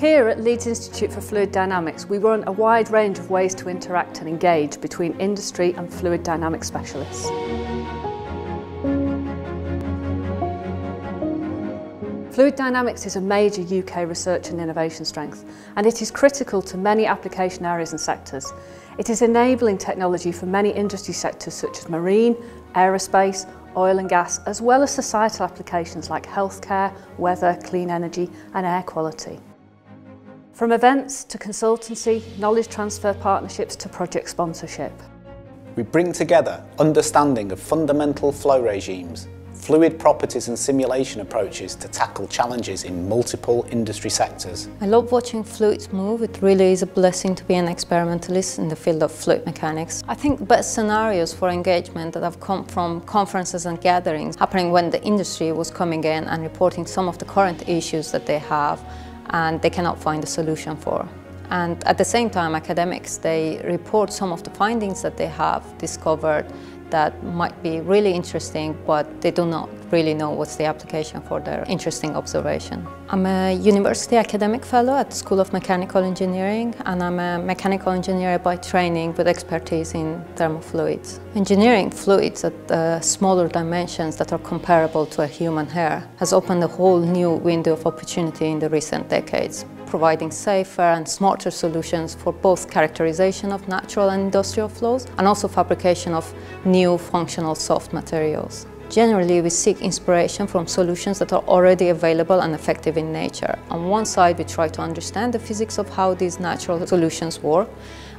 Here at Leeds Institute for Fluid Dynamics, we run a wide range of ways to interact and engage between industry and fluid dynamics specialists. Fluid dynamics is a major UK research and innovation strength and it is critical to many application areas and sectors. It is enabling technology for many industry sectors such as marine, aerospace, oil and gas, as well as societal applications like healthcare, weather, clean energy and air quality. From events to consultancy, knowledge transfer partnerships to project sponsorship. We bring together understanding of fundamental flow regimes fluid properties and simulation approaches to tackle challenges in multiple industry sectors. I love watching fluids move. It really is a blessing to be an experimentalist in the field of fluid mechanics. I think the best scenarios for engagement that have come from conferences and gatherings happening when the industry was coming in and reporting some of the current issues that they have and they cannot find a solution for. And at the same time, academics, they report some of the findings that they have discovered that might be really interesting, but they do not really know what's the application for their interesting observation. I'm a university academic fellow at the School of Mechanical Engineering, and I'm a mechanical engineer by training with expertise in thermofluids. Engineering fluids at uh, smaller dimensions that are comparable to a human hair has opened a whole new window of opportunity in the recent decades providing safer and smarter solutions for both characterization of natural and industrial flows and also fabrication of new functional soft materials. Generally, we seek inspiration from solutions that are already available and effective in nature. On one side, we try to understand the physics of how these natural solutions work,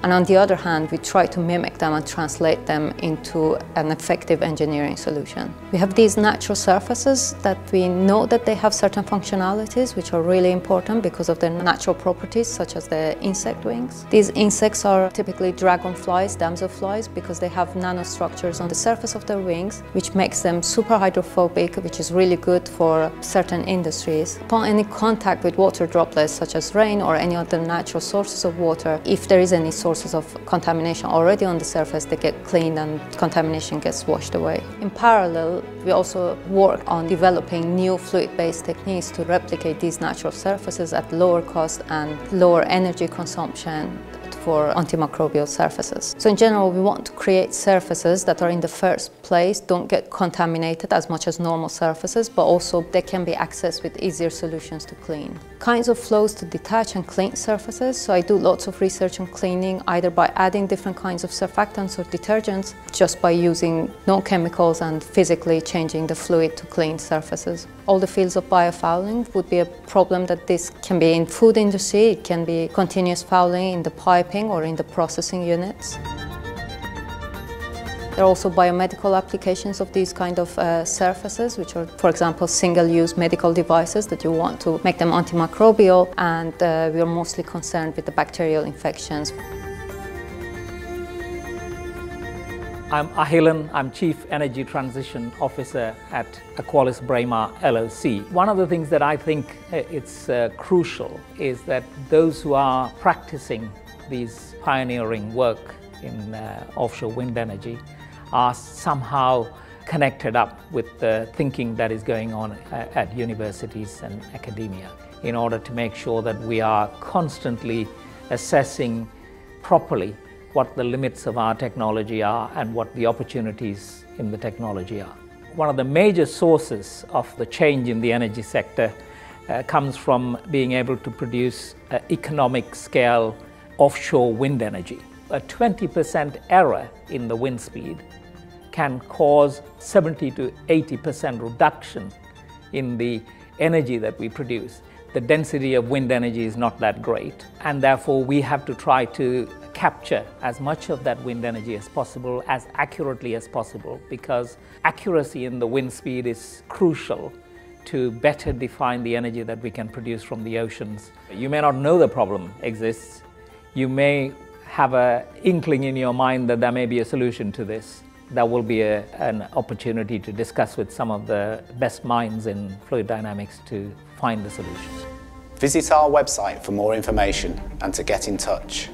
and on the other hand, we try to mimic them and translate them into an effective engineering solution. We have these natural surfaces that we know that they have certain functionalities which are really important because of their natural properties, such as the insect wings. These insects are typically dragonflies, damselflies, because they have nanostructures on the surface of their wings, which makes them super hydrophobic, which is really good for certain industries. Upon any contact with water droplets, such as rain or any other natural sources of water, if there is any source sources of contamination already on the surface, they get cleaned and contamination gets washed away. In parallel, we also work on developing new fluid-based techniques to replicate these natural surfaces at lower cost and lower energy consumption for antimicrobial surfaces. So in general, we want to create surfaces that are in the first place, don't get contaminated as much as normal surfaces, but also they can be accessed with easier solutions to clean. Kinds of flows to detach and clean surfaces. So I do lots of research on cleaning, either by adding different kinds of surfactants or detergents, just by using no chemicals and physically changing the fluid to clean surfaces. All the fields of biofouling would be a problem that this can be in food industry, it can be continuous fouling in the pipe or in the processing units. There are also biomedical applications of these kind of uh, surfaces, which are, for example, single-use medical devices that you want to make them antimicrobial, and uh, we are mostly concerned with the bacterial infections. I'm Ahilan, I'm Chief Energy Transition Officer at Aqualis Braemar LOC. One of the things that I think uh, it's uh, crucial is that those who are practicing these pioneering work in uh, offshore wind energy are somehow connected up with the thinking that is going on uh, at universities and academia in order to make sure that we are constantly assessing properly what the limits of our technology are and what the opportunities in the technology are. One of the major sources of the change in the energy sector uh, comes from being able to produce uh, economic scale offshore wind energy. A 20% error in the wind speed can cause 70 to 80% reduction in the energy that we produce. The density of wind energy is not that great, and therefore we have to try to capture as much of that wind energy as possible, as accurately as possible, because accuracy in the wind speed is crucial to better define the energy that we can produce from the oceans. You may not know the problem exists, you may have an inkling in your mind that there may be a solution to this. That will be a, an opportunity to discuss with some of the best minds in fluid dynamics to find the solutions. Visit our website for more information and to get in touch.